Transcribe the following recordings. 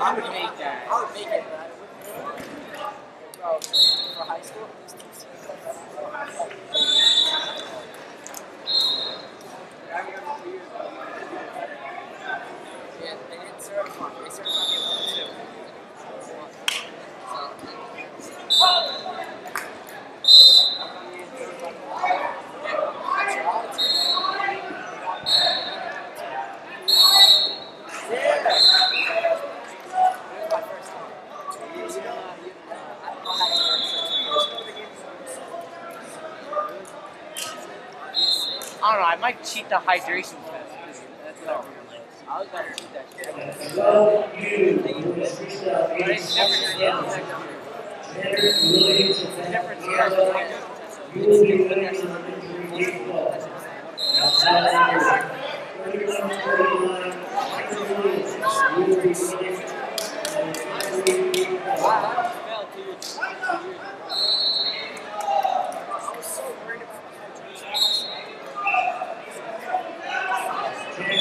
I would make that. I would make it. For high school, Yeah, they didn't serve one. They served. I don't know. I might cheat the hydration test. That's does. I was gonna cheat that shit. Well, you, Miss Michelle, But it's different here. It's Tanner Williams, and different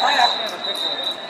nueva.